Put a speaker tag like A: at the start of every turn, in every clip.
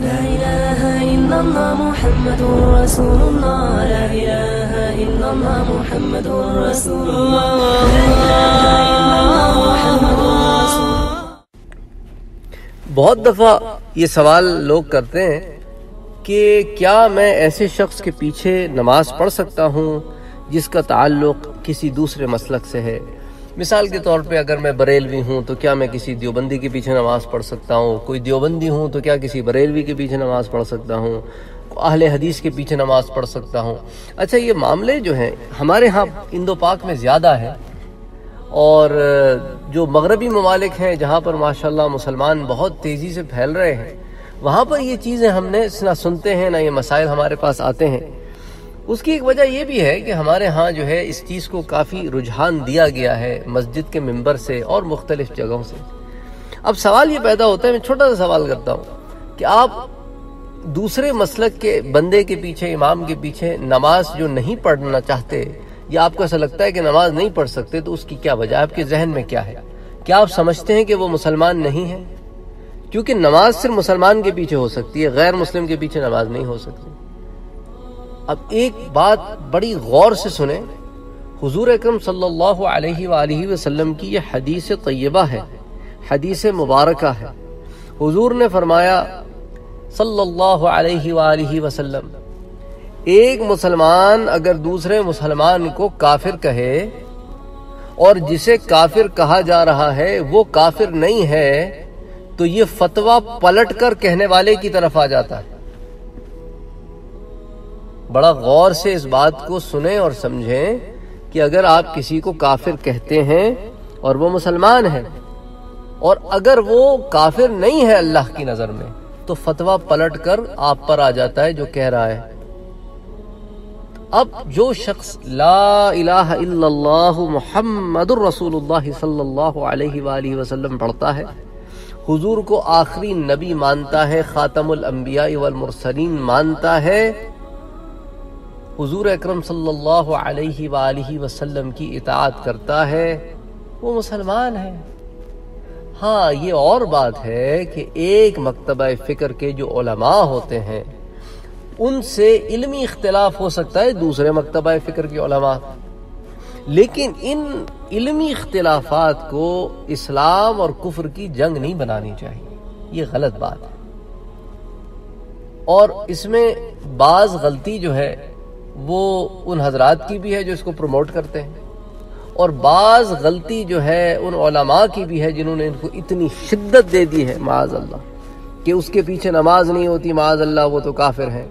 A: لا إله إلا الله محمد رسول الله. لا إله إلا الله محمد رسول الله.
B: بہت دفعہ یہ سوال لوگ کرتے ہیں کہ کیا میں ایسے شخص کے پیچھے نماز پڑھ سکتا ہوں جس کا تعلق کسی دوسرے مسلک سے ہے؟ مثال کے طور پہ اگر میں بریلوی ہوں تو کیا میں کسی دیوبندی کے پیچھے نماز پڑھ سکتا ہوں؟ کوئی دیوبندی ہوں تو کیا کسی بریلوی کے پیچھے نماز پڑھ سکتا ہوں؟ اہل حدیث کے پیچھے نماز پڑھ سکتا ہوں؟ اچھا یہ معاملے جو ہیں، ہمارے ہاں اندو پاک میں زیادہ ہے اور جو مغربی ممالک ہیں جہاں پر ماشاءاللہ مسلمان بہت تیزی سے پھیل رہے ہیں، وہاں پر یہ چیزیں ہم نے نہ سنتے ہیں نہ یہ مسائل ہمارے پاس آتے ہیں۔ اس کی ایک وجہ یہ بھی ہے کہ ہمارے ہاں جو ہے اس چیز کو کافی رجحان دیا گیا ہے مسجد کے ممبر سے اور مختلف جگہوں سے۔ اب سوال یہ پیدا ہوتا ہے، میں چھوٹا سا سوال کرتا ہوں کہ آپ دوسرے مسلک کے بندے کے پیچھے، امام کے پیچھے نماز جو نہیں پڑھنا چاہتے یا آپ کو ایسا لگتا ہے کہ نماز نہیں پڑھ سکتے، تو اس کی کیا وجہ آپ کے ذہن میں کیا ہے؟ کیا آپ سمجھتے ہیں کہ وہ مسلمان نہیں ہیں؟ کیونکہ نماز صرف مسلمان کے پیچھے ہو سکتی ہے، غیر مسلم کے پیچھے نماز نہیں ہو سکتی۔ اب ایک بات بڑی غور سے سنیں۔ حضور اکرم صلی اللہ علیہ وآلہ وسلم کی یہ حدیث طیبہ ہے، حدیث مبارکہ ہے۔ حضور نے فرمایا، صلی اللہ علیہ وآلہ وسلم، ایک مسلمان اگر دوسرے مسلمان کو کافر کہے اور جسے کافر کہا جا رہا ہے، وہ کافر نہیں ہے، تو یہ فتوہ پلٹ کر کہنے والے کی طرف آ جاتا ہے۔ بڑا غور سے اس بات کو سنیں اور سمجھیں کہ اگر آپ کسی کو کافر کہتے ہیں اور وہ مسلمان ہے اور اگر وہ کافر نہیں ہے اللہ کی نظر میں، تو فتوہ پلٹ کر آپ پر آ جاتا ہے جو کہہ رہا ہے۔ اب جو شخص لا الہ الا اللہ محمد الرسول اللہ صلی اللہ علیہ وآلہ وسلم پڑھتا ہے، حضور کو آخری نبی مانتا ہے، خاتم الانبیاء والمرسلین مانتا ہے حضور اکرم صلی اللہ علیہ وآلہ وسلم کی اطاعت کرتا ہے، وہ مسلمان ہے۔ ہاں یہ اور بات ہے کہ ایک مکتبہ فکر کے جو علماء ہوتے ہیں، ان سے علمی اختلاف ہو سکتا ہے دوسرے مکتبہ فکر کے علماء۔ لیکن ان علمی اختلافات کو اسلام اور کفر کی جنگ نہیں بنانی چاہیے۔ یہ غلط بات ہے۔ اور اس میں بعض غلطی جو ہے وہ ان حضرات کی بھی ہے جو اس کو پروموٹ کرتے ہیں اور بعض غلطی جو ہے ان علماء کی بھی ہے جنہوں نے ان کو اتنی شدت دے دی ہے، معاذ اللہ، کہ اس کے پیچھے نماز نہیں ہوتی، معاذ اللہ، وہ تو کافر ہیں۔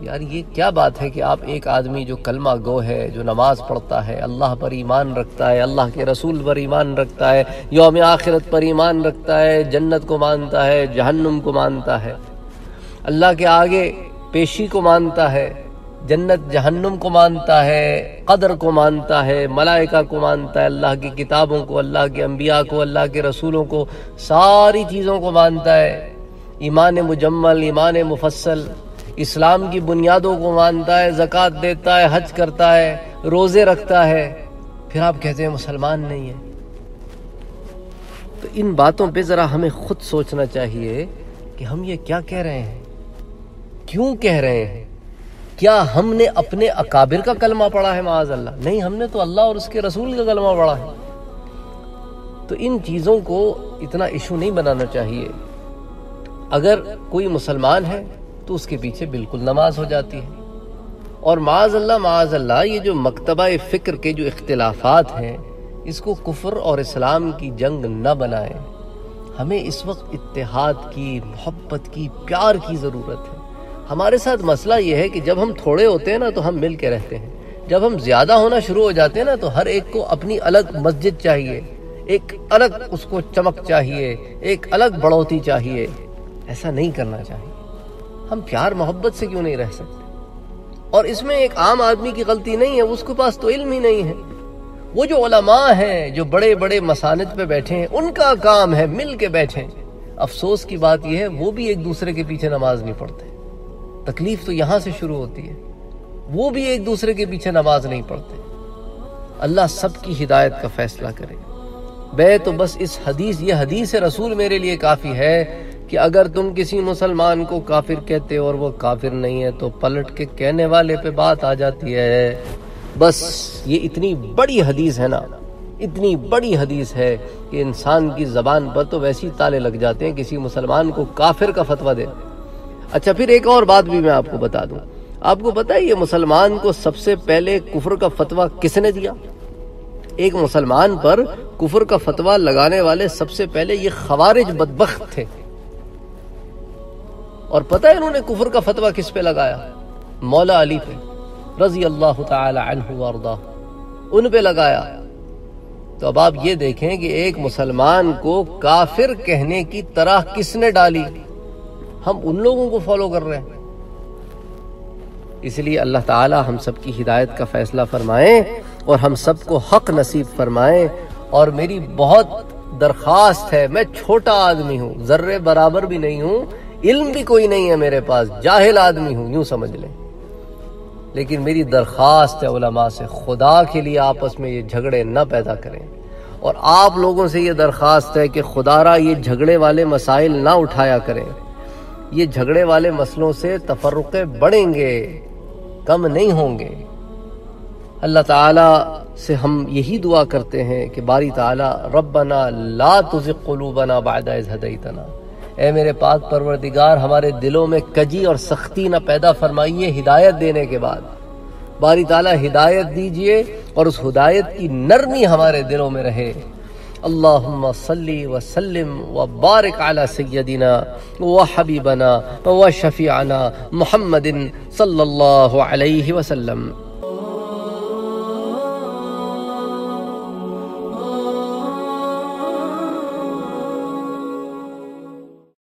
B: یار یہ کیا بات ہے کہ آپ ایک آدمی جو کلمہ گو ہے، جو نماز پڑھتا ہے، اللہ پر ایمان رکھتا ہے، اللہ کے رسول پر ایمان رکھتا ہے، یوم آخرت پر ایمان رکھتا ہے، جنت کو مانتا ہے، جہنم کو مانتا ہے، اللہ کے آگے، پیشی کو مانتا ہے جنت جہنم کو مانتا ہے، قدر کو مانتا ہے، ملائکہ کو مانتا ہے، اللہ کی کتابوں کو، اللہ کے انبیاء کو، اللہ کے رسولوں کو ساری چیزوں کو مانتا ہے۔ ایمان مجمل، ایمان مفصل، اسلام کی بنیادوں کو مانتا ہے، زکوٰۃ دیتا ہے، حج کرتا ہے، روزے رکھتا ہے۔ پھر آپ کہتے ہیں مسلمان نہیں ہے۔ تو ان باتوں پہ ذرا ہمیں خود سوچنا چاہیے کہ ہم یہ کیا کہہ رہے ہیں؟ کیوں کہہ رہے ہیں؟ کیا ہم نے اپنے اکابر کا کلمہ پڑھا ہے معاذ اللہ نہیں، ہم نے تو اللہ اور اس کے رسول کا کلمہ پڑھا ہے۔ تو ان چیزوں کو اتنا ایشو نہیں بنانا چاہیے۔ اگر کوئی مسلمان ہے تو اس کے پیچھے بالکل نماز ہو جاتی ہے۔ اور معاذ اللہ معاذ اللہ یہ جو مکتبہ فکر کے جو اختلافات ہیں، اس کو کفر اور اسلام کی جنگ نہ بنائیں ہمیں اس وقت اتحاد کی، محبت کی، پیار کی ضرورت ہے۔ ہمارے ساتھ مسئلہ یہ ہے کہ جب ہم تھوڑے ہوتے ہیں نا تو ہم مل کے رہتے ہیں۔ جب ہم زیادہ ہونا شروع ہو جاتے ہیں نا تو ہر ایک کو اپنی الگ مسجد چاہیے۔ ایک الگ اس کو چمک چاہیے۔ ایک الگ بڑھوتی چاہیے۔ ایسا نہیں کرنا چاہیے۔ ہم پیار محبت سے کیوں نہیں رہ سکتے؟ اور اس میں ایک عام آدمی کی غلطی نہیں ہے، اس کے پاس تو علم ہی نہیں ہے۔ وہ جو علماء ہیں، جو بڑے بڑے مساند پہ بیٹھے ہیں، ان کا کام ہے مل کے بیٹھیں۔ افسوس کی بات یہ ہے، وہ بھی ایک دوسرے کے پیچھے نماز نہیں پڑھتے۔ تکلیف تو یہاں سے شروع ہوتی ہے۔ وہ بھی ایک دوسرے کے پیچھے نماز نہیں پڑھتے۔ اللہ سب کی ہدایت کا فیصلہ کرے۔ بے، تو بس اس حدیث، یہ حدیث رسول میرے لیے کافی ہے کہ اگر تم کسی مسلمان کو کافر کہتے اور وہ کافر نہیں ہے، تو پلٹ کے کہنے والے پہ بات آ جاتی ہے۔ بس یہ اتنی بڑی حدیث ہے نا، اتنی بڑی حدیث ہے کہ انسان کی زبان پر تو ویسی تالے لگ جاتے ہیں، کسی مسلمان کو کافر کا فتویٰ دے۔ اچھا پھر ایک اور بات بھی میں آپ کو بتا دوں۔ آپ کو پتا ہے یہ مسلمان کو سب سے پہلے کفر کا فتویٰ کس نے دیا؟ ایک مسلمان پر کفر کا فتویٰ لگانے والے سب سے پہلے یہ خوارج بدبخت تھے۔ اور پتہ ہے انہوں نے کفر کا فتویٰ کس پہ لگایا؟ مولا علی پہ، رضی اللہ تعالی عنہ وارضہ۔ ان پہ لگایا۔ تو اب آپ یہ دیکھیں کہ ایک مسلمان کو کافر کہنے کی طرح کس نے ڈالی؟ ہم ان لوگوں کو فالو کر رہے ہیں۔ اس لیے اللہ تعالی ہم سب کی ہدایت کا فیصلہ فرمائیں اور ہم سب کو حق نصیب فرمائیں اور میری بہت درخواست ہے، میں چھوٹا آدمی ہوں، ذرے برابر بھی نہیں ہوں، علم بھی کوئی نہیں ہے میرے پاس، جاہل آدمی ہوں، یوں سمجھ لیں۔ لیکن میری درخواست ہے علماء سے، خدا کے لیے آپس میں یہ جھگڑے نہ پیدا کریں۔ اور آپ لوگوں سے یہ درخواست ہے کہ خدا را یہ جھگڑے والے مسائل نہ اٹھایا کریں۔ یہ جھگڑے والے مسئلوں سے تفرقے بڑھیں گے، کم نہیں ہوں گے۔ اللہ تعالیٰ سے ہم یہی دعا کرتے ہیں کہ باری تعالیٰ، ربنا لا تزغ قلوبنا بعد اذ ہدیتنا اے میرے پاک پروردگار، ہمارے دلوں میں کجی اور سختی نہ پیدا فرمائیے ہدایت دینے کے بعد۔ باری تعالیٰ، ہدایت دیجیے اور اس ہدایت کی نرمی ہمارے دلوں میں رہے۔ اللہم صلی وسلم وبارک علی سیدنا وحبیبنا وشفیعنا محمد صلی اللہ علیہ وسلم